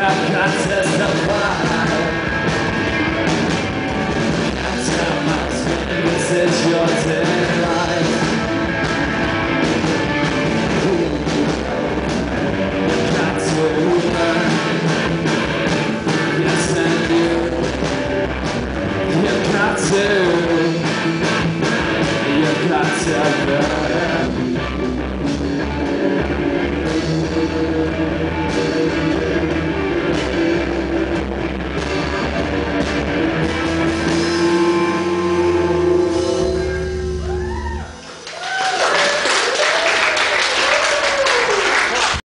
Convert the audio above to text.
You got to